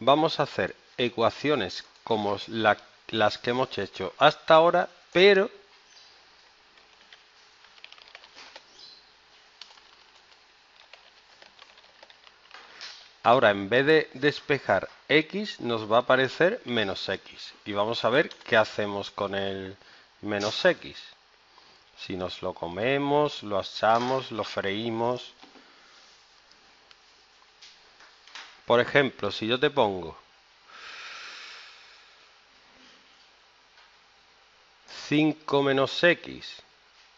vamos a hacer ecuaciones como las que hemos hecho hasta ahora, pero Ahora, en vez de despejar x, nos va a aparecer menos x. Y vamos a ver qué hacemos con el menos x. Si nos lo comemos, lo asamos, lo freímos. Por ejemplo, si yo te pongo 5 menos x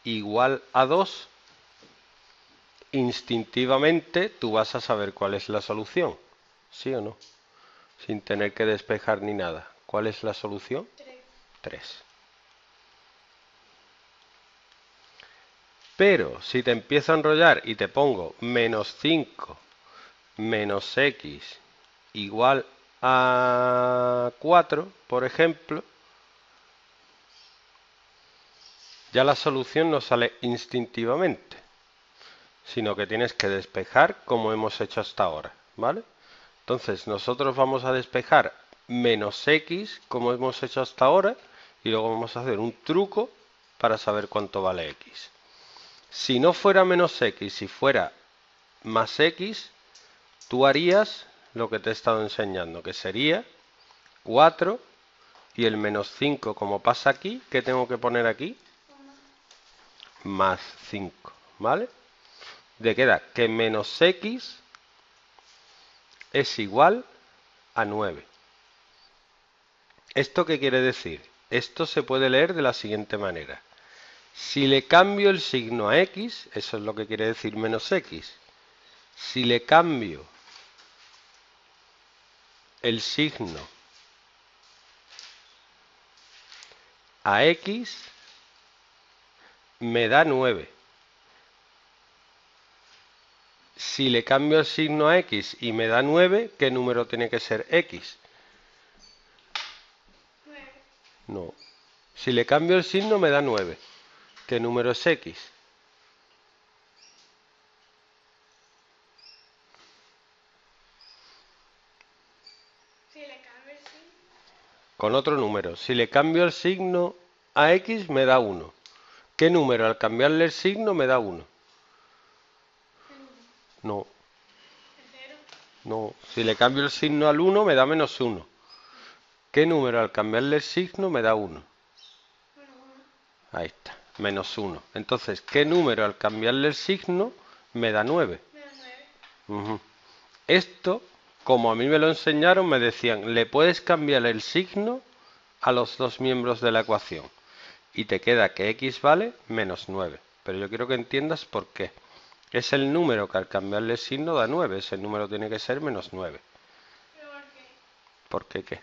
igual a 2, instintivamente tú vas a saber cuál es la solución, ¿sí o no? Sin tener que despejar ni nada. ¿Cuál es la solución? 3. Pero si te empiezo a enrollar y te pongo menos 5 menos x igual a 4, por ejemplo, ya la solución no sale instintivamente sino que tienes que despejar como hemos hecho hasta ahora, ¿vale? Entonces nosotros vamos a despejar menos x como hemos hecho hasta ahora y luego vamos a hacer un truco para saber cuánto vale x. Si no fuera menos x, si fuera más x, tú harías lo que te he estado enseñando, que sería 4 y el menos 5 como pasa aquí, ¿qué tengo que poner aquí? Más 5, ¿vale? de queda que menos x es igual a 9. ¿Esto qué quiere decir? Esto se puede leer de la siguiente manera. Si le cambio el signo a x, eso es lo que quiere decir menos x. Si le cambio el signo a x, me da 9 si le cambio el signo a x y me da 9, ¿qué número tiene que ser x? 9. No. Si le cambio el signo me da 9. ¿Qué número es x? Si le cambio el signo. Con otro número. Si le cambio el signo a x me da 1. ¿Qué número al cambiarle el signo me da 1? No. No. Si le cambio el signo al 1 me da menos 1. ¿Qué número al cambiarle el signo me da 1? Ahí está, menos 1. Entonces, ¿qué número al cambiarle el signo me da 9? Esto, como a mí me lo enseñaron, me decían, le puedes cambiar el signo a los dos miembros de la ecuación. Y te queda que x vale menos 9. Pero yo quiero que entiendas por qué. Es el número que al cambiarle el signo da 9. Ese número tiene que ser menos 9. ¿Por qué? ¿Por qué qué?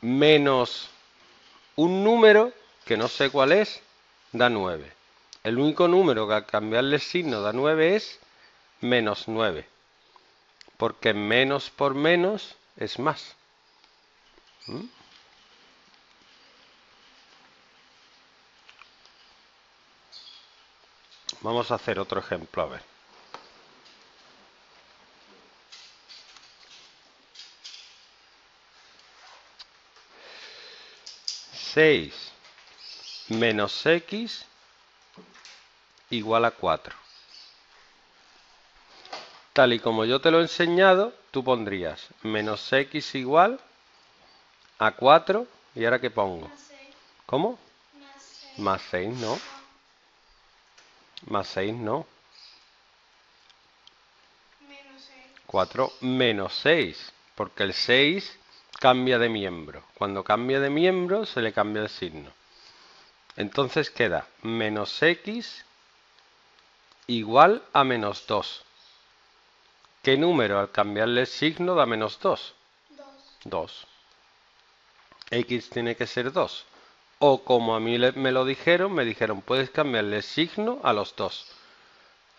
Menos un número que no sé cuál es, da 9. El único número que al cambiarle signo da 9 es menos 9. Porque menos por menos es más. ¿Mm? Vamos a hacer otro ejemplo, a ver. Seis menos x igual a 4. Tal y como yo te lo he enseñado, tú pondrías menos x igual a 4 y ahora qué pongo? ¿Cómo? Más 6. no. Más 6 no. 4 menos 6, porque el 6 cambia de miembro. Cuando cambia de miembro se le cambia el signo. Entonces queda menos x igual a menos 2. ¿Qué número al cambiarle signo da menos 2? 2 x tiene que ser 2. O como a mí me lo dijeron, me dijeron, puedes cambiarle signo a los dos.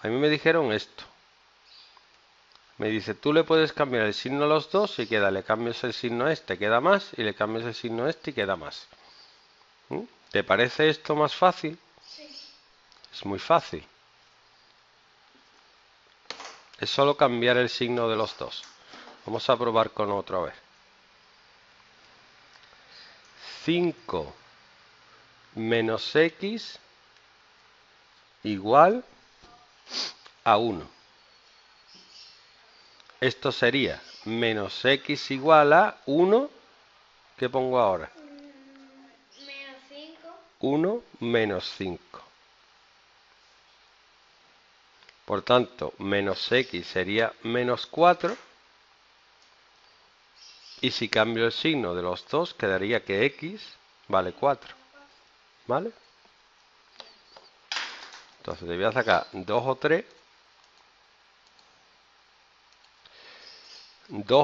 A mí me dijeron esto. Me dice, tú le puedes cambiar el signo a los dos y queda, le cambias el signo a este, queda más, y le cambias el signo a este y queda más. ¿Te parece esto más fácil? Es muy fácil. Es solo cambiar el signo de los dos. Vamos a probar con otro a ver. 5 menos x igual a 1. Esto sería menos x igual a 1. ¿Qué pongo ahora? Menos 5. 1 menos 5. Por tanto, menos x sería menos 4. Y si cambio el signo de los dos, quedaría que x vale 4. ¿Vale? Entonces, te voy a sacar 2 o 3. 2